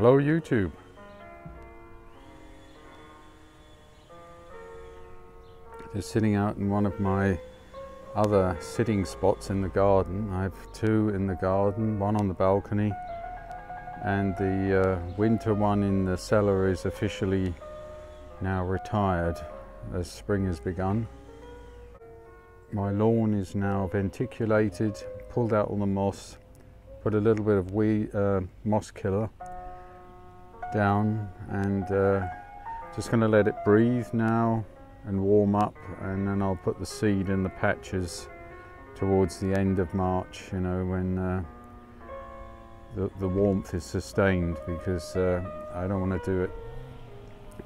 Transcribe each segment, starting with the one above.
Hello YouTube. Just sitting out in one of my other sitting spots in the garden. I have two in the garden, one on the balcony and the uh, winter one in the cellar is officially now retired as spring has begun. My lawn is now venticulated, pulled out all the moss, put a little bit of wee, uh, moss killer down and uh, just going to let it breathe now and warm up and then I'll put the seed in the patches towards the end of March you know when uh, the, the warmth is sustained because uh, I don't want to do it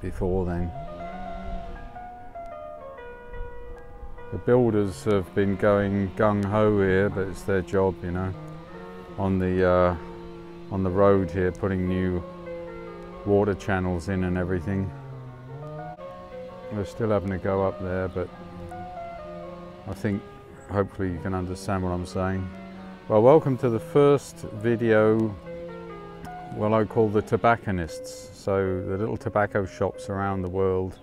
before then. The builders have been going gung-ho here but it's their job you know on the uh, on the road here putting new water channels in and everything. We're still having to go up there, but I think hopefully you can understand what I'm saying. Well, welcome to the first video, what I call the tobacconists. So the little tobacco shops around the world.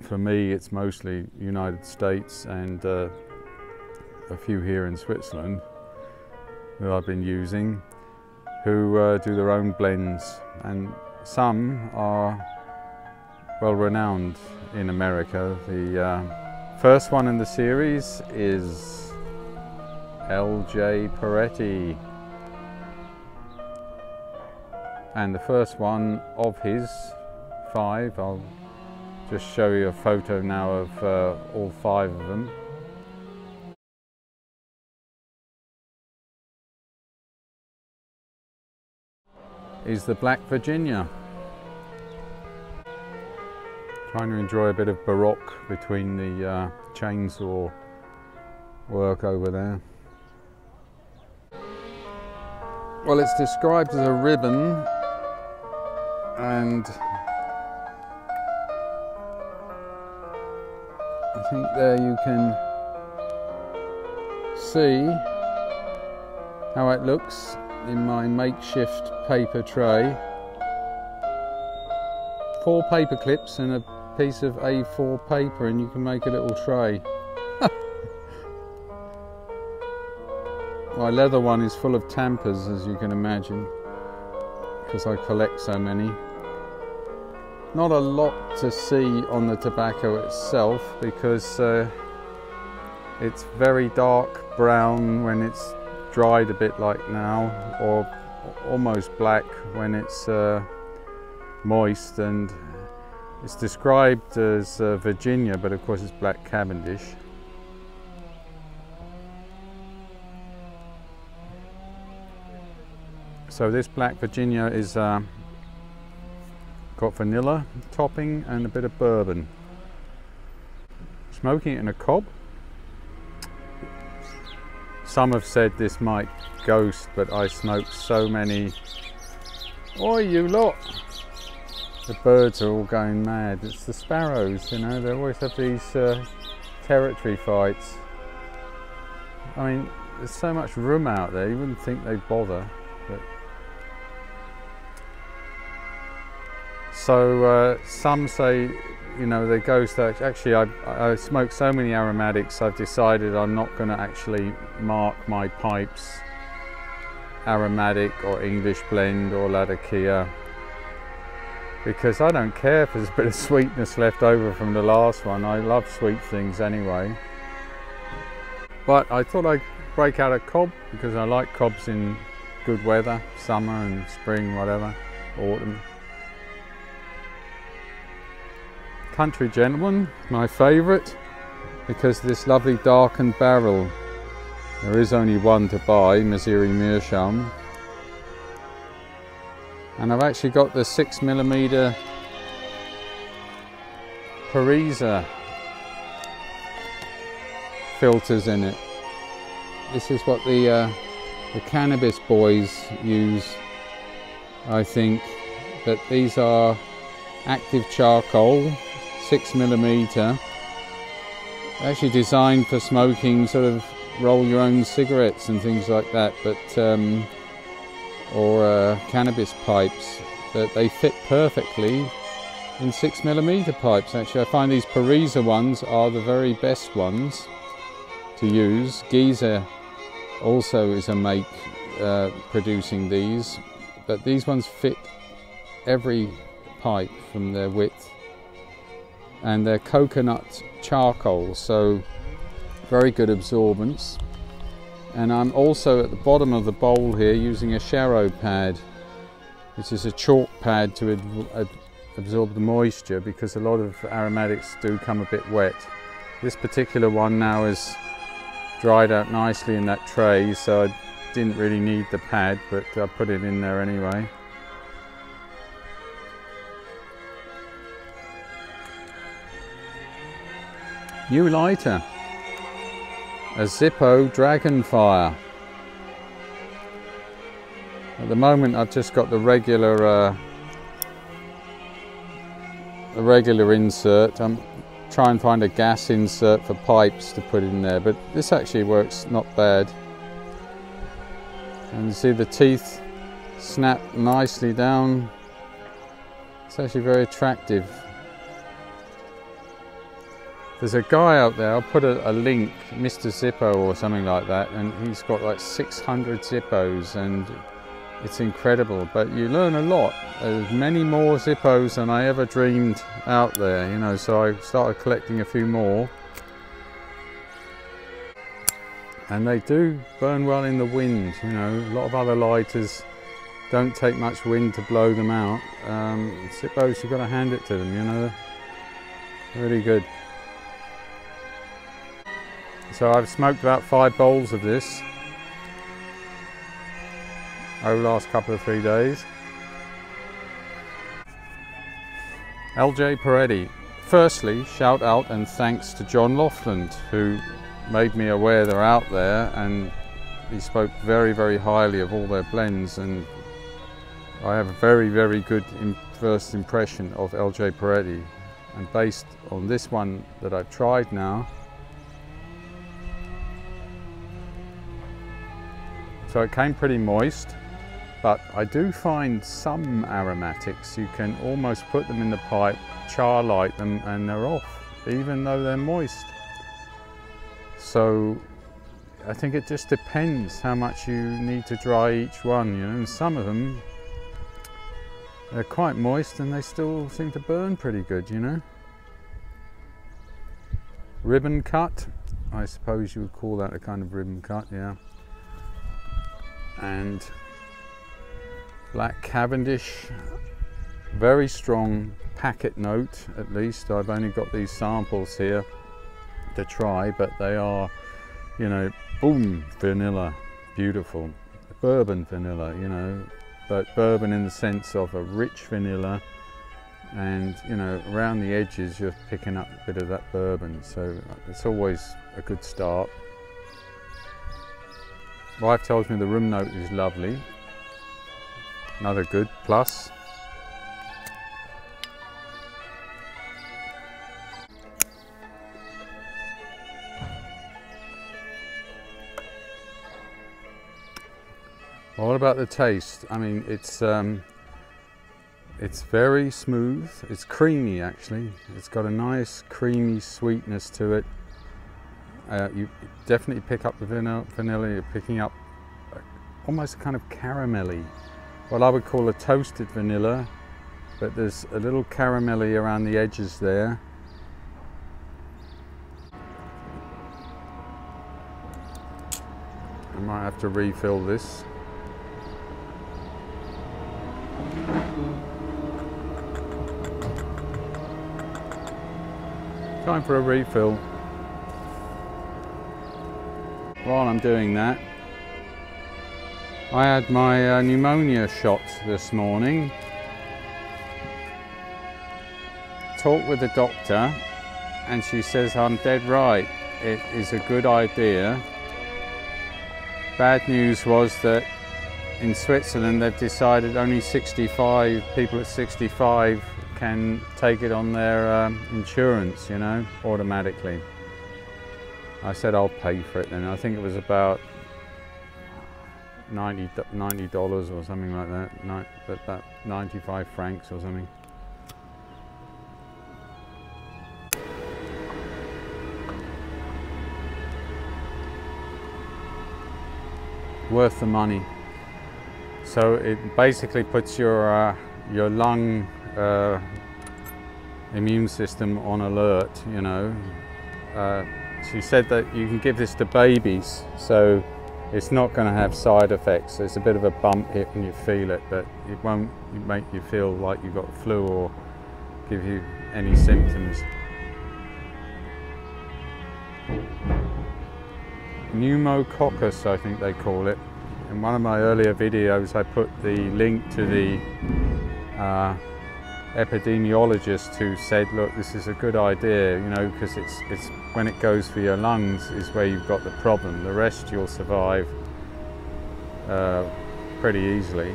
For me, it's mostly United States and uh, a few here in Switzerland that I've been using, who uh, do their own blends. And some are well renowned in America. The uh, first one in the series is L.J. Peretti. And the first one of his five, I'll just show you a photo now of uh, all five of them. Is the Black Virginia. Trying to enjoy a bit of baroque between the uh, chainsaw work over there. Well, it's described as a ribbon and I think there you can see how it looks in my makeshift paper tray. Four paper clips and a piece of A4 paper and you can make a little tray. My leather one is full of tampers as you can imagine because I collect so many. Not a lot to see on the tobacco itself because uh, it's very dark brown when it's dried a bit like now or almost black when it's uh, moist and it's described as uh, Virginia, but of course it's Black Cavendish. So this Black Virginia is uh, got vanilla topping and a bit of bourbon. Smoking it in a cob. Some have said this might ghost, but I smoked so many. Oi, you lot! the birds are all going mad. It's the sparrows, you know, they always have these uh, territory fights. I mean, there's so much room out there, you wouldn't think they'd bother. But... So uh, some say, you know, they ghost. Actually, I, I smoke so many aromatics, I've decided I'm not going to actually mark my pipes aromatic or English blend or Latakia because I don't care if there's a bit of sweetness left over from the last one. I love sweet things anyway. But I thought I'd break out a cob because I like cobs in good weather, summer and spring, whatever, autumn. Country Gentleman, my favourite, because this lovely darkened barrel. There is only one to buy, Missouri Meerschaum, and I've actually got the six millimeter Perize filters in it. This is what the uh, the cannabis boys use, I think. But these are active charcoal, six millimeter. Actually designed for smoking, sort of roll your own cigarettes and things like that. But um, or uh, cannabis pipes that they fit perfectly in six millimeter pipes. Actually, I find these Perize ones are the very best ones to use. Giza also is a make uh, producing these, but these ones fit every pipe from their width and they're coconut charcoal, so very good absorbance. And I'm also at the bottom of the bowl here using a Sharrow pad, which is a chalk pad to absorb the moisture because a lot of aromatics do come a bit wet. This particular one now is dried out nicely in that tray, so I didn't really need the pad, but I put it in there anyway. New lighter, a Zippo Dragonfire. At the moment I've just got the regular uh, the regular insert. I'm trying to find a gas insert for pipes to put in there, but this actually works not bad. And you see the teeth snap nicely down. It's actually very attractive. There's a guy out there, I'll put a, a, link, Mr. Zippo or something like that, and he's got like 600 Zippos and it's incredible. But you learn a lot. There's many more Zippos than I ever dreamed out there, you know, so I started collecting a few more. And they do burn well in the wind, you know, a lot of other lighters don't take much wind to blow them out. Um, Zippos, you've got to hand it to them, you know, really good. So I've smoked about five bowls of this over the last couple of three days. LJ Peretti. Firstly, shout out and thanks to John Lofland who made me aware they're out there and he spoke very, very highly of all their blends and I have a very, very good first impression of LJ Peretti and based on this one that I've tried now So it came pretty moist, but I do find some aromatics, you can almost put them in the pipe, char light them and they're off, even though they're moist. So I think it just depends how much you need to dry each one, you know, and some of them, they're quite moist and they still seem to burn pretty good, you know. Ribbon cut, I suppose you would call that a kind of ribbon cut, yeah and black Cavendish. Very strong packet note at least. I've only got these samples here to try but they are you know boom vanilla beautiful. Bourbon vanilla you know but bourbon in the sense of a rich vanilla and you know around the edges you're picking up a bit of that bourbon. So uh, it's always a good start Wife tells me the room note is lovely. Another good plus. what about the taste? I mean, it's um, it's very smooth. It's creamy actually. It's got a nice creamy sweetness to it. Uh, you definitely pick up the vanilla, vanilla, you're picking up almost a kind of caramelly, what I would call a toasted vanilla, but there's a little caramelly around the edges there. I might have to refill this. Time for a refill. While I'm doing that, I had my uh, pneumonia shot this morning. Talked with the doctor and she says I'm dead right. It is a good idea. Bad news was that in Switzerland they've decided only 65 people at 65 can take it on their um, insurance, you know, automatically. I said I'll pay for it then. I think it was about 90 dollars or something like that, but about 95 francs or something. Worth the money. So it basically puts your uh, your lung uh, immune system on alert. You know, uh, she said that you can give this to babies, so it's not going to have side effects. It's a bit of a bump hit when you feel it, but it won't make you feel like you've got flu or give you any symptoms. Pneumococcus, I think they call it. In one of my earlier videos, I put the link to the uh, epidemiologist who said, look, this is a good idea, you know, because it's, it's when it goes for your lungs is where you've got the problem. The rest you'll survive uh, pretty easily.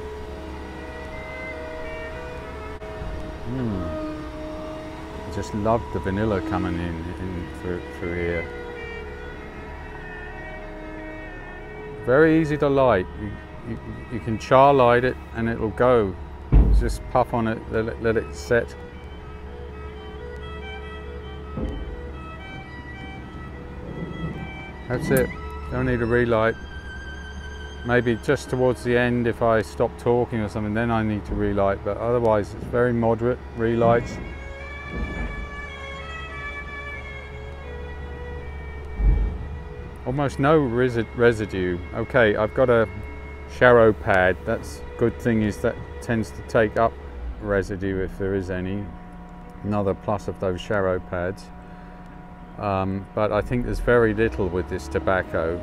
Mm. I just love the vanilla coming in, in through, through here. Very easy to light. You, you, you can char light it and it'll go just puff on it, let it, let it set. That's it, don't need a relight. Maybe just towards the end if I stop talking or something, then I need to relight, but otherwise it's very moderate relights. Almost no residue. Okay, I've got a Sharrow pad. That's good thing is that tends to take up residue if there is any. Another plus of those Sharrow pads. Um, but I think there's very little with this tobacco.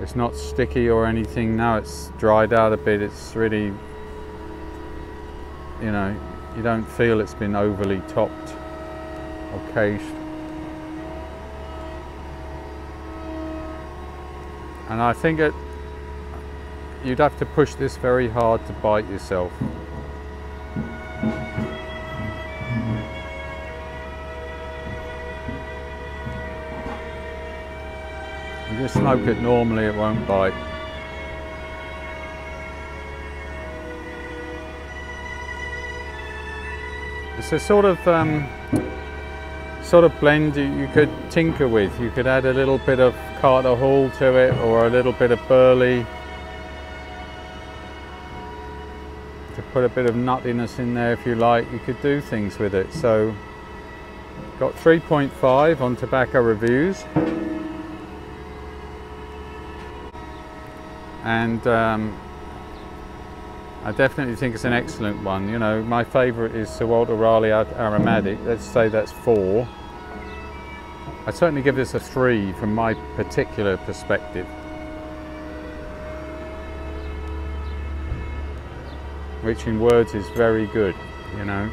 It's not sticky or anything. Now it's dried out a bit. It's really, you know, you don't feel it's been overly topped or cased. And I think it you'd have to push this very hard to bite yourself. If you smoke it normally it won't bite. It's a sort of um, sort of blend you, could tinker with. You could add a little bit of Carter Hall to it or a little bit of Burley put a bit of nuttiness in there if you like you could do things with it. So got 3.5 on tobacco reviews. And um, I definitely think it's an excellent one. You know my favorite is Sir Walter Raleigh aromatic let's say that's four. I certainly give this a three from my particular perspective which in words is very good, you know.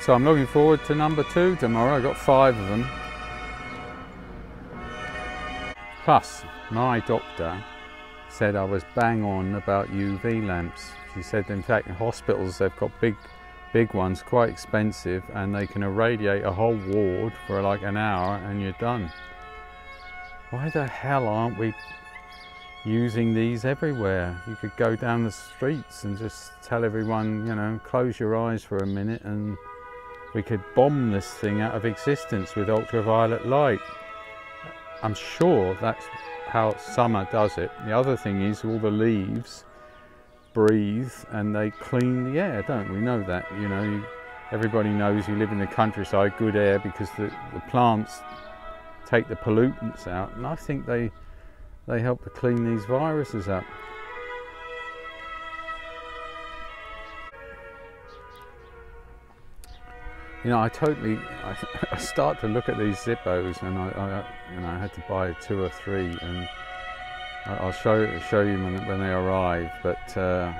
So I'm looking forward to number two tomorrow. I've got five of them. Plus, my doctor said I was bang on about UV lamps. She said, in fact, in hospitals they've got big, big ones, quite expensive, and they can irradiate a whole ward for like an hour, and you're done. Why the hell aren't we using these everywhere. You could go down the streets and just tell everyone, you know, close your eyes for a minute and we could bomb this thing out of existence with ultraviolet light. I'm sure that's how summer does it. The other thing is all the leaves breathe and they clean the air, don't we? know that, you know. Everybody knows you live in the countryside, good air because the, the plants take the pollutants out and I think they they help to clean these viruses up. You know, I totally, I, I start to look at these Zippos and I, I, you know, I had to buy two or three and I'll show, show you when, when they arrive, but uh,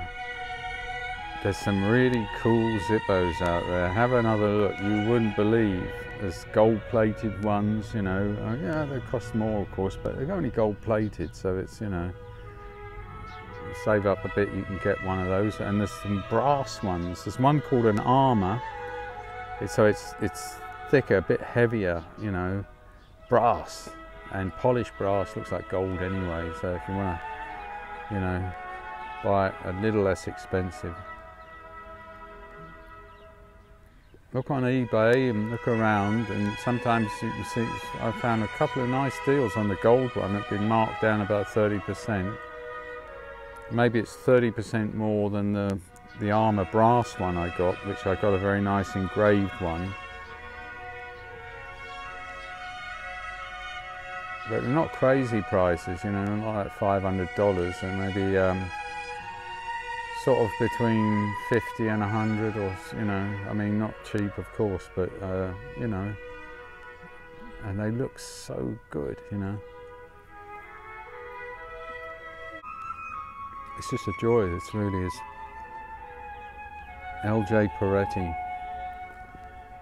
there's some really cool Zippos out there. Have another look, you wouldn't believe there's gold plated ones, you know. Uh, yeah, they cost more, of course, but they're only gold plated, so it's, you know, save up a bit, you can get one of those. And there's some brass ones. There's one called an armor. So it's, it's thicker, a bit heavier, you know, brass. and polished brass looks like gold anyway. So if you want to, you know, buy it a little less expensive. Look on eBay and look around, and sometimes you can see I found a couple of nice deals on the gold one that have been marked down about 30%. Maybe it's 30% more than the the armor brass one I got, which I got a very nice engraved one. But they're not crazy prices, you know, not like $500 and maybe um, sort of between 50 and 100 or, you know, I mean, not cheap of course, but, uh, you know, and they look so good, you know. It's just a joy, this really is. LJ Peretti.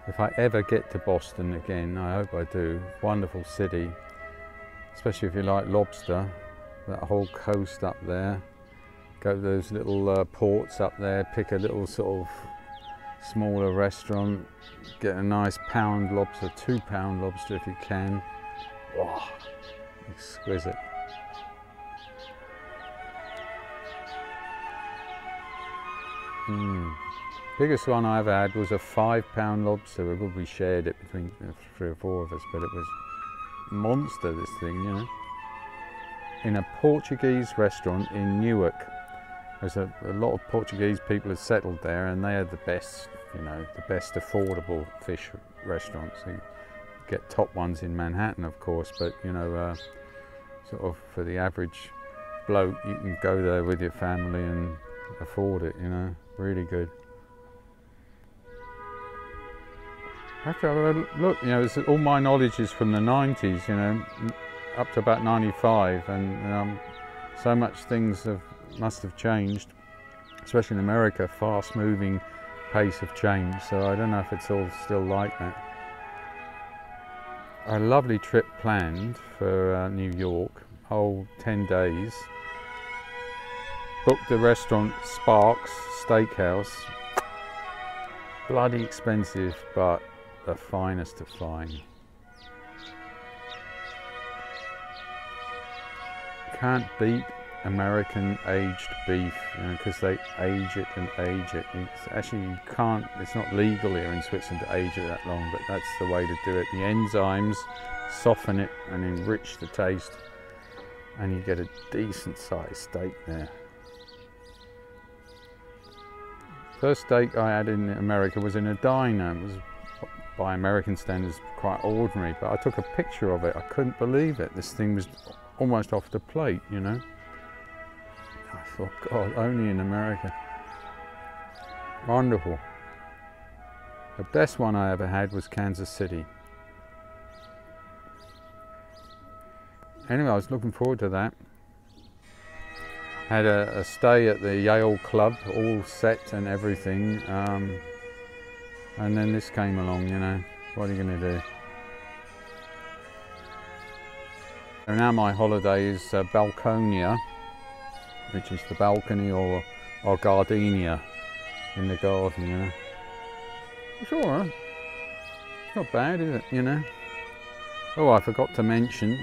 If I ever get to Boston again, I hope I do, wonderful city, especially if you like lobster, that whole coast up there. Go to those little uh, ports up there, pick a little sort of smaller restaurant, get a nice pound lobster, two pound lobster if you can. Oh, exquisite. Mm. Biggest one I ever had was a five pound lobster. We probably shared it between three or four of us, but it was monster, this thing, you know. In a Portuguese restaurant in Newark. There's a, a lot of Portuguese people have settled there and they are the best, you know, the best affordable fish restaurants. You get top ones in Manhattan, of course, but, you know, uh, sort of for the average bloke, you can go there with your family and afford it, you know, really good. After I look, you know, all my knowledge is from the 90s, you know, up to about 95, and um, so much things have must have changed, especially in America, fast-moving pace of change. So I don't know if it's all still like that. A lovely trip planned for uh, New York, whole 10 days. Booked the restaurant Sparks Steakhouse. Bloody expensive, but the finest of fine. Can't beat American aged beef because you know, they age it and age it. It's actually you can't. It's not legal here in Switzerland to age it that long, but that's the way to do it. The enzymes soften it and enrich the taste, and you get a decent sized steak there. First steak I had in America was in a diner. It was by American standards quite ordinary, but I took a picture of it. I couldn't believe it. This thing was almost off the plate, you know. I thought, God, only in America. Wonderful. The best one I ever had was Kansas City. Anyway, I was looking forward to that. Had a, a stay at the Yale Club, all set and everything. Um, and then this came along, you know, what are you going to do? So now my holiday is uh, Balconia, which is the balcony or, or gardenia in the garden, you know. It's alright. It's not bad, is it, you know? Oh, I forgot to mention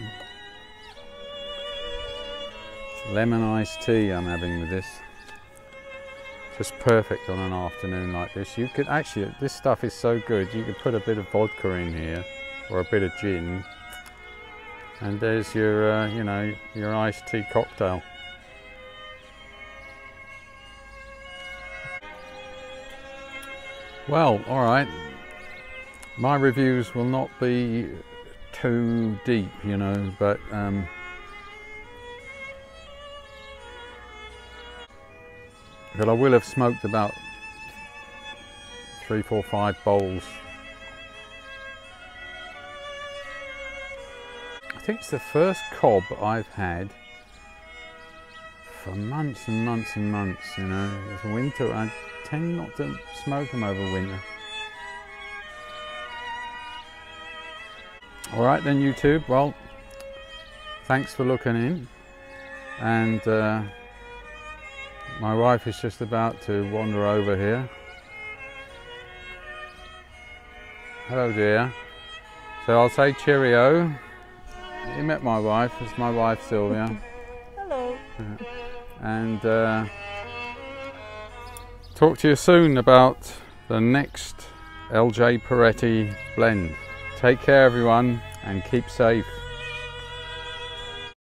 lemon iced tea I'm having with this just perfect on an afternoon like this. You could actually, this stuff is so good, you could put a bit of vodka in here or a bit of gin and there's your, uh, you know, your iced tea cocktail. Well, all right, my reviews will not be too deep, you know, but um, But I will have smoked about three, four, five bowls. I think it's the first cob I've had for months and months and months, you know. It's winter, I tend not to smoke them over winter. All right then YouTube, well, thanks for looking in and uh, my wife is just about to wander over here. Hello dear. So I'll say cheerio You met my wife. It's my wife Sylvia. Hello. and uh, talk to you soon about the next LJ Peretti blend. Take care, everyone, and keep safe.